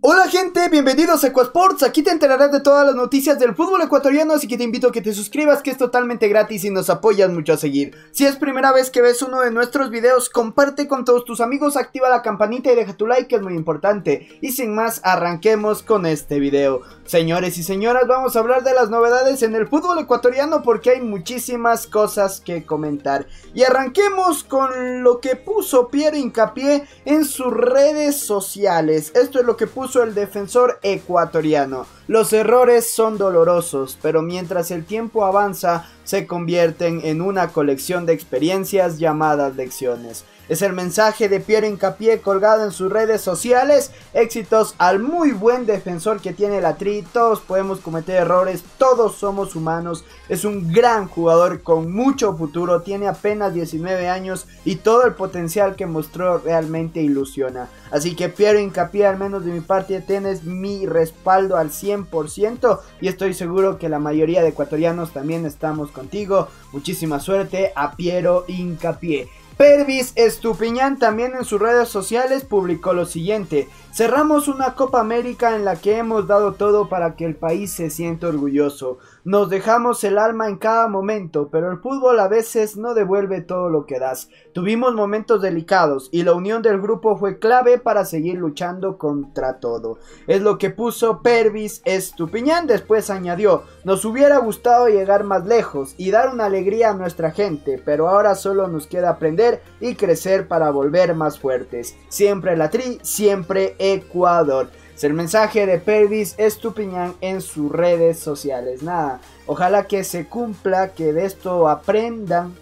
Hola gente, bienvenidos a Ecosports, aquí te enterarás de todas las noticias del fútbol ecuatoriano, así que te invito a que te suscribas que es totalmente gratis y nos apoyas mucho a seguir. Si es primera vez que ves uno de nuestros videos, comparte con todos tus amigos, activa la campanita y deja tu like que es muy importante. Y sin más, arranquemos con este video. Señores y señoras, vamos a hablar de las novedades en el fútbol ecuatoriano porque hay muchísimas cosas que comentar. Y arranquemos con lo que puso Pierre Hincapié en sus redes sociales. Esto es lo que puso el defensor ecuatoriano. Los errores son dolorosos, pero mientras el tiempo avanza, se convierten en una colección de experiencias llamadas lecciones. Es el mensaje de Pierre Incapié colgado en sus redes sociales. Éxitos al muy buen defensor que tiene la Tri. Todos podemos cometer errores, todos somos humanos. Es un gran jugador con mucho futuro. Tiene apenas 19 años y todo el potencial que mostró realmente ilusiona. Así que Pierre Incapié, al menos de mi parte, tienes mi respaldo al 100% y estoy seguro que la mayoría de ecuatorianos también estamos contigo. Muchísima suerte a Piero Incapié. Pervis Estupiñán también en sus redes sociales publicó lo siguiente. Cerramos una Copa América en la que hemos dado todo para que el país se sienta orgulloso. Nos dejamos el alma en cada momento, pero el fútbol a veces no devuelve todo lo que das. Tuvimos momentos delicados y la unión del grupo fue clave para seguir luchando contra todo. Es lo que puso Pervis Estupiñán. Después añadió, nos hubiera gustado llegar más lejos y dar una alegría a nuestra gente, pero ahora solo nos queda aprender y crecer para volver más fuertes. Siempre la tri, siempre Ecuador. Es el mensaje de Pervis Estupiñán en sus redes sociales. Nada, ojalá que se cumpla, que de esto aprendan.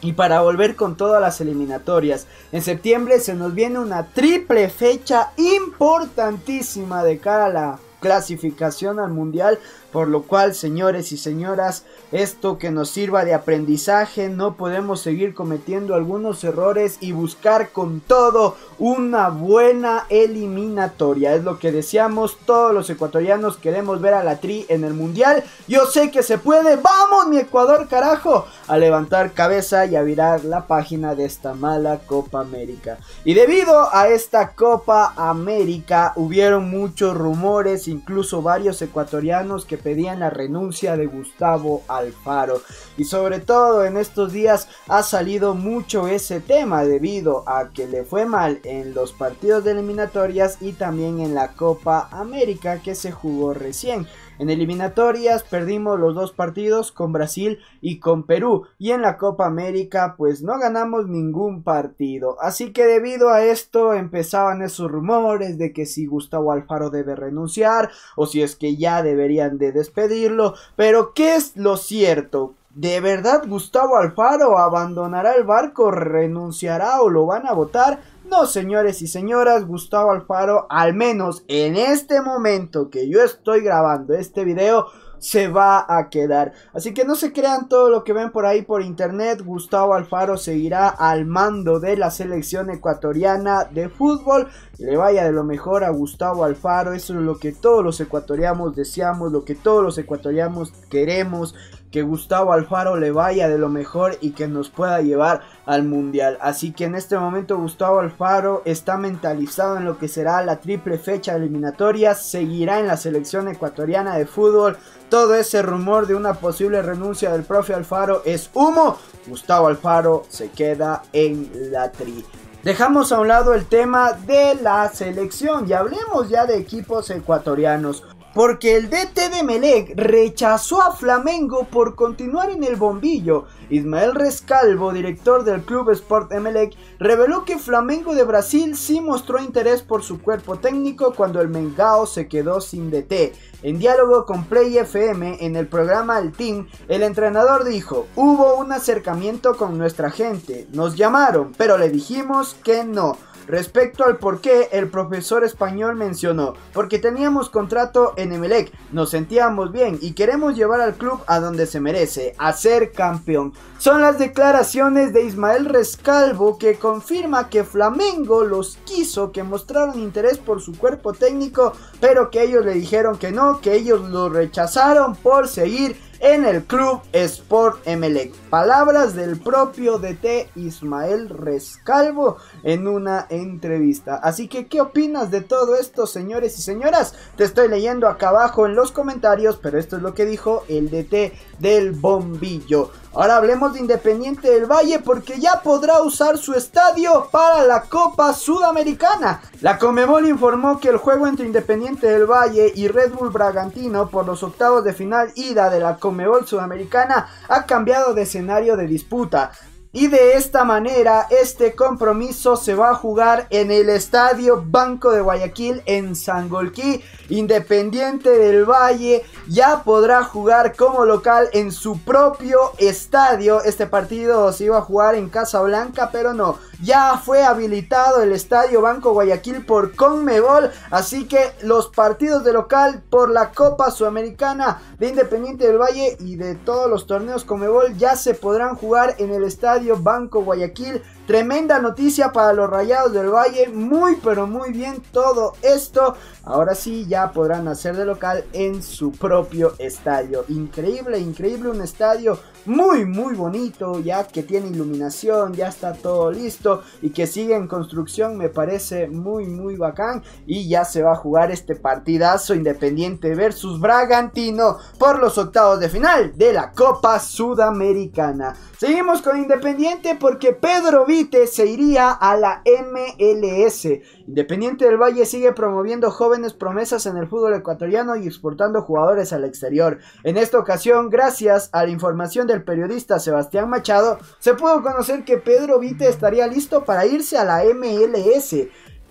Y para volver con todas las eliminatorias, en septiembre se nos viene una triple fecha importantísima de cara a la clasificación al mundial por lo cual, señores y señoras, esto que nos sirva de aprendizaje, no podemos seguir cometiendo algunos errores y buscar con todo una buena eliminatoria. Es lo que deseamos, todos los ecuatorianos queremos ver a la Tri en el Mundial. Yo sé que se puede, vamos mi Ecuador carajo, a levantar cabeza y a virar la página de esta mala Copa América. Y debido a esta Copa América hubieron muchos rumores, incluso varios ecuatorianos que pedían la renuncia de Gustavo Alfaro. Y sobre todo en estos días ha salido mucho ese tema debido a que le fue mal en los partidos de eliminatorias y también en la Copa América que se jugó recién. En eliminatorias perdimos los dos partidos con Brasil y con Perú y en la Copa América pues no ganamos ningún partido. Así que debido a esto empezaban esos rumores de que si Gustavo Alfaro debe renunciar o si es que ya deberían de despedirlo. Pero ¿qué es lo cierto? ¿De verdad Gustavo Alfaro abandonará el barco, renunciará o lo van a votar? No, señores y señoras, Gustavo Alfaro, al menos en este momento que yo estoy grabando este video, se va a quedar. Así que no se crean todo lo que ven por ahí por internet. Gustavo Alfaro seguirá al mando de la selección ecuatoriana de fútbol. Le vaya de lo mejor a Gustavo Alfaro. Eso es lo que todos los ecuatorianos deseamos, lo que todos los ecuatorianos queremos que Gustavo Alfaro le vaya de lo mejor y que nos pueda llevar al mundial. Así que en este momento Gustavo Alfaro está mentalizado en lo que será la triple fecha eliminatoria, seguirá en la selección ecuatoriana de fútbol. Todo ese rumor de una posible renuncia del profe Alfaro es humo. Gustavo Alfaro se queda en la tri. Dejamos a un lado el tema de la selección y hablemos ya de equipos ecuatorianos porque el DT de Melec rechazó a Flamengo por continuar en el bombillo. Ismael Rescalvo, director del club Sport Emelec, reveló que Flamengo de Brasil sí mostró interés por su cuerpo técnico cuando el Mengao se quedó sin DT. En diálogo con Play FM en el programa El Team, el entrenador dijo, hubo un acercamiento con nuestra gente, nos llamaron, pero le dijimos que no. Respecto al por qué, el profesor español mencionó, porque teníamos contrato en Emelec, nos sentíamos bien y queremos llevar al club a donde se merece, a ser campeón. Son las declaraciones de Ismael Rescalvo que confirma que Flamengo los quiso, que mostraron interés por su cuerpo técnico, pero que ellos le dijeron que no, que ellos lo rechazaron por seguir en el club Sport Emelec. Palabras del propio DT Ismael Rescalvo en una entrevista. Así que, ¿qué opinas de todo esto, señores y señoras? Te estoy leyendo acá abajo en los comentarios, pero esto es lo que dijo el DT del bombillo. Ahora hablemos de Independiente del Valle porque ya podrá usar su estadio para la Copa Sudamericana. La Comebol informó que el juego entre Independiente del Valle y Red Bull Bragantino por los octavos de final ida de la Comebol Sudamericana ha cambiado de escenario de disputa. Y de esta manera este compromiso se va a jugar en el Estadio Banco de Guayaquil en Sangolquí. Independiente del Valle ya podrá jugar como local en su propio estadio. Este partido se iba a jugar en Casa Blanca, pero no. Ya fue habilitado el Estadio Banco Guayaquil por Conmebol. Así que los partidos de local por la Copa Sudamericana de Independiente del Valle y de todos los torneos Conmebol ya se podrán jugar en el Estadio Banco Guayaquil. Tremenda noticia para los Rayados del Valle. Muy pero muy bien todo esto. Ahora sí ya podrán hacer de local en su propio estadio. Increíble, increíble un estadio muy muy bonito. Ya que tiene iluminación, ya está todo listo. Y que sigue en construcción me parece muy muy bacán. Y ya se va a jugar este partidazo independiente versus Bragantino por los octavos de final de la Copa Sudamericana. Seguimos con Independiente porque Pedro Se iría a la MLS. Independiente del Valle sigue promoviendo jóvenes promesas en el fútbol ecuatoriano y exportando jugadores al exterior. En esta ocasión, gracias a la información del periodista Sebastián Machado, se pudo conocer que Pedro Vite estaría listo para irse a la MLS.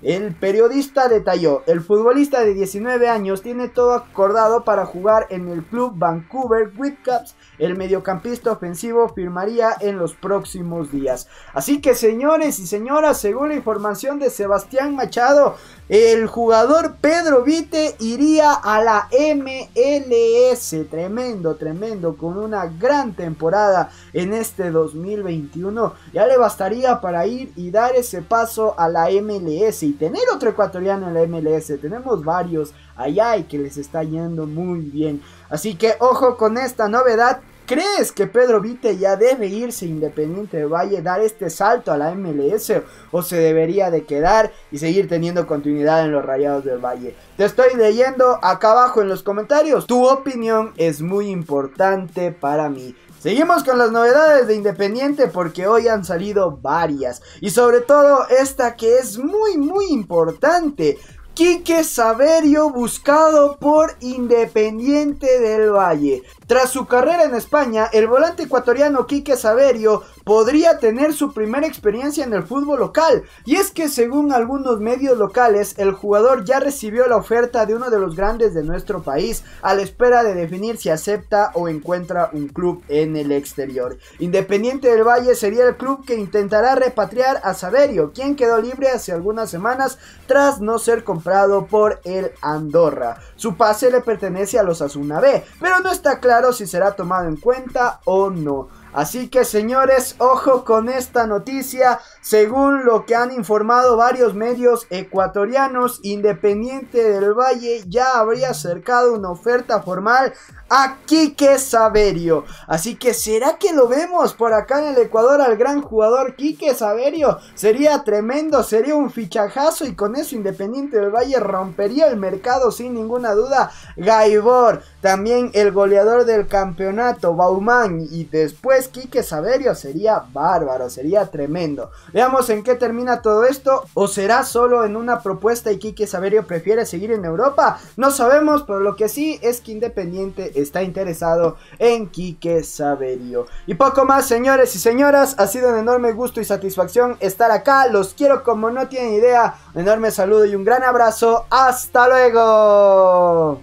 El periodista detalló, el futbolista de 19 años tiene todo acordado para jugar en el club Vancouver Whitecaps. El mediocampista ofensivo firmaría en los próximos días. Así que señores y señoras, según la información de Sebastián Machado, el jugador Pedro Vite iría a la MLS. Tremendo, tremendo, con una gran temporada en este 2021. Ya le bastaría para ir y dar ese paso a la MLS y tener otro ecuatoriano en la MLS. Tenemos varios allá y que les está yendo muy bien. Así que ojo con esta novedad ¿Crees que Pedro Vite ya debe irse Independiente de Valle, dar este salto a la MLS o se debería de quedar y seguir teniendo continuidad en los Rayados del Valle? Te estoy leyendo acá abajo en los comentarios. Tu opinión es muy importante para mí. Seguimos con las novedades de Independiente porque hoy han salido varias y sobre todo esta que es muy muy importante. Quique Saverio buscado por Independiente del Valle. Tras su carrera en España, el volante ecuatoriano Quique Saverio podría tener su primera experiencia en el fútbol local. Y es que según algunos medios locales, el jugador ya recibió la oferta de uno de los grandes de nuestro país, a la espera de definir si acepta o encuentra un club en el exterior. Independiente del Valle sería el club que intentará repatriar a Saverio, quien quedó libre hace algunas semanas tras no ser comprado por el Andorra. Su pase le pertenece a los Asuna B, pero no está claro si será tomado en cuenta o no. Así que señores, ojo con esta noticia. Según lo que han informado varios medios ecuatorianos, Independiente del Valle ya habría acercado una oferta formal a Quique Saverio. Así que será que lo vemos por acá en el Ecuador al gran jugador Quique Saverio. Sería tremendo, sería un fichajazo y con eso Independiente del Valle rompería el mercado sin ninguna duda. Gaibor, también el goleador del campeonato, Bauman y después Quique Saverio sería bárbaro, sería tremendo. Veamos en qué termina todo esto. ¿O será solo en una propuesta y Quique Saverio prefiere seguir en Europa? No sabemos, pero lo que sí es que Independiente está interesado en Quique Saverio. Y poco más, señores y señoras. Ha sido un enorme gusto y satisfacción estar acá. Los quiero como no tienen idea. Un enorme saludo y un gran abrazo. ¡Hasta luego!